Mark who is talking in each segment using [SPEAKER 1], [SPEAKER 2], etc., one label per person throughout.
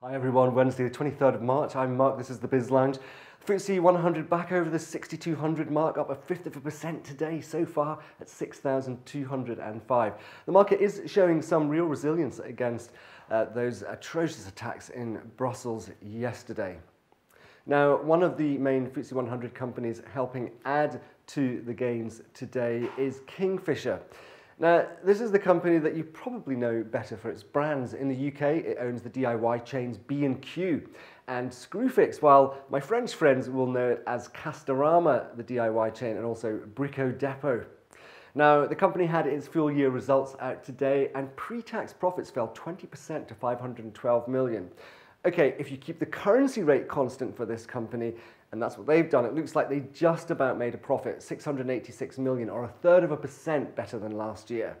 [SPEAKER 1] Hi everyone, Wednesday the 23rd of March. I'm Mark, this is the Biz Lounge. FTSE 100 back over the 6200 mark, up a fifth of a percent today so far at 6,205. The market is showing some real resilience against uh, those atrocious attacks in Brussels yesterday. Now, one of the main FTSE 100 companies helping add to the gains today is Kingfisher. Now, this is the company that you probably know better for its brands. In the UK, it owns the DIY chains B&Q and Screwfix, while my French friends will know it as Castorama, the DIY chain, and also Brico Dépôt. Now, the company had its full year results out today and pre-tax profits fell 20% to 512 million. Okay, if you keep the currency rate constant for this company, and that's what they've done. It looks like they just about made a profit, 686 million, or a third of a percent better than last year.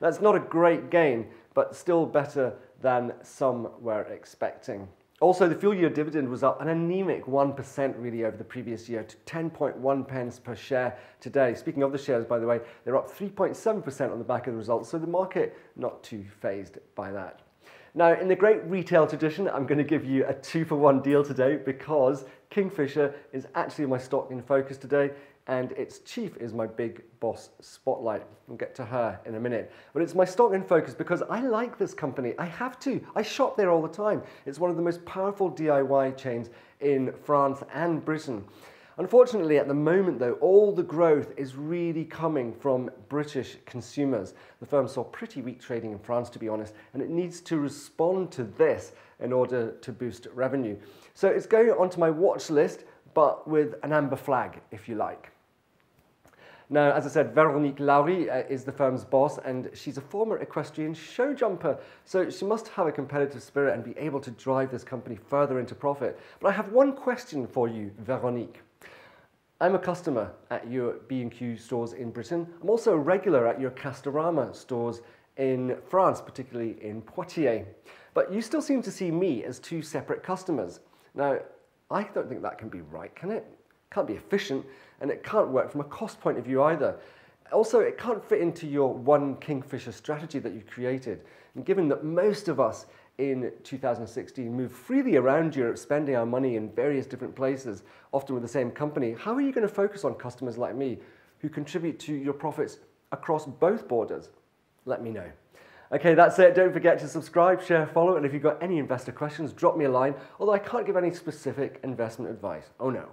[SPEAKER 1] That's not a great gain, but still better than some were expecting. Also, the full year dividend was up an anemic 1% really over the previous year to 10.1 pence per share today. Speaking of the shares, by the way, they're up 3.7% on the back of the results, so the market not too phased by that. Now, in the great retail tradition, I'm going to give you a two for one deal today because Kingfisher is actually my stock in focus today and its chief is my big boss spotlight. We'll get to her in a minute. But it's my stock in focus because I like this company. I have to. I shop there all the time. It's one of the most powerful DIY chains in France and Britain. Unfortunately, at the moment though, all the growth is really coming from British consumers. The firm saw pretty weak trading in France, to be honest, and it needs to respond to this in order to boost revenue. So it's going onto my watch list, but with an amber flag, if you like. Now, as I said, Veronique Laury uh, is the firm's boss, and she's a former equestrian show jumper, so she must have a competitive spirit and be able to drive this company further into profit. But I have one question for you, Veronique. I'm a customer at your B&Q stores in Britain. I'm also a regular at your Castorama stores in France, particularly in Poitiers. But you still seem to see me as two separate customers. Now, I don't think that can be right, can it? can't be efficient, and it can't work from a cost point of view either. Also, it can't fit into your one Kingfisher strategy that you've created. And given that most of us in 2016 move freely around Europe, spending our money in various different places, often with the same company, how are you going to focus on customers like me who contribute to your profits across both borders? Let me know. Okay, that's it. Don't forget to subscribe, share, follow, and if you've got any investor questions, drop me a line, although I can't give any specific investment advice. Oh no.